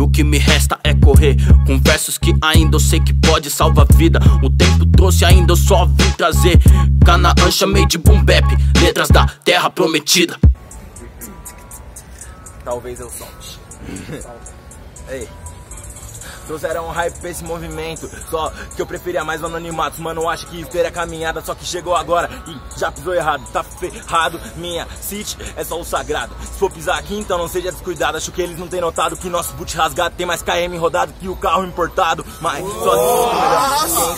E o que me resta é correr. Com versos que ainda eu sei que pode salvar vida. O tempo trouxe ainda eu só vim trazer. Cana ancha meio de boom bap. Letras da terra prometida. Talvez eu solte. Ei Trouxeram um hype pra esse movimento. Só que eu preferia mais o anonimato Mano, acho que isso a caminhada Só que chegou agora. E já pisou errado Tá ferrado, minha city é só o sagrado. Se for pisar aqui, então não seja descuidado. Acho que eles não têm notado que nosso boot rasgado Tem mais KM rodado que o carro importado. Mas só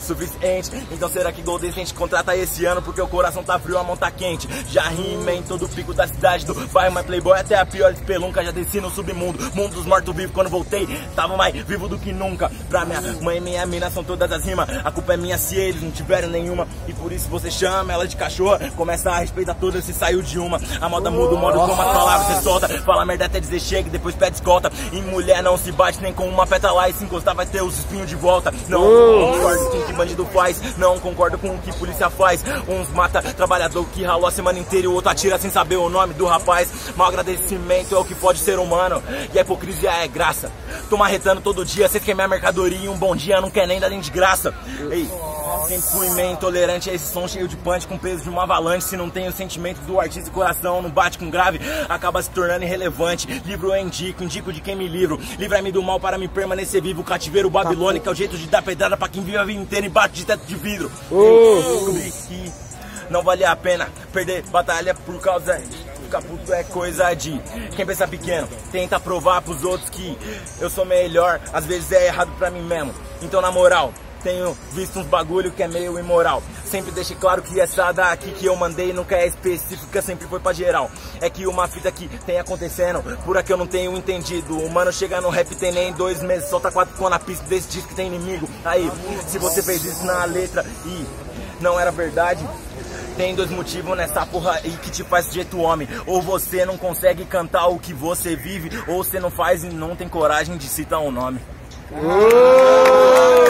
suficiente. Então será que Golden State contrata esse ano? Porque o coração tá frio, a mão tá quente. Já rima em todo o pico da cidade Do bairro, mas playboy até a pior espelunca Já desci no submundo, mundo dos mortos-vivos Quando voltei Tava mais vivo do que nunca. Pra minha mãe e minha mina são todas as rimas. A culpa é minha se eles não tiveram nenhuma. E por isso você chama ela de cachorra. Começa a respeitar todas se saiu de uma. A moda muda o modo como as palavras você solta. Fala merda até dizer chega e depois pede escolta. E mulher não se bate nem com uma pétala. E se encostar vai ter os espinhos de volta. Não concordo com o que bandido faz. Não concordo com o que polícia faz. Uns mata trabalhador que ralou a semana inteira. E o outro atira sem saber o nome do rapaz. Mal agradecimento é o que pode ser humano. E a hipocrisia é graça. Tô marretando todo dia, sei que é minha mercadoria e um bom dia não quer nem dar nem de graça. Ei, sempre fui meio intolerante a esse som cheio de punch com peso de uma avalanche. Se não tem o sentimento do artista e coração, não bate com grave, acaba se tornando irrelevante. Livro eu indico, indico de quem me livro. Livra-me do mal para me permanecer vivo. Cativeiro babilônico é o jeito de dar pedrada pra quem vive a vida inteira e bate de teto de vidro. Descobri que não vale a pena perder batalha por causa ficar puto é coisa de quem pensa pequeno. Tenta provar pros outros que eu sou melhor, às vezes é errado pra mim mesmo. Então, na moral, tenho visto uns bagulho que é meio imoral. Sempre deixei claro que essa daqui que eu mandei nunca é específica, sempre foi pra geral. É que uma fita que tem acontecendo, por aqui eu não tenho entendido. O mano chega no rap, tem nem dois meses, solta quatro com na pista desse disco que tem inimigo. Aí, se você fez isso na letra e não era verdade, tem dois motivos nessa porra aí que te faz jeito homem. Ou você não consegue cantar o que você vive, ou você não faz e não tem coragem de citar um nome. Uh!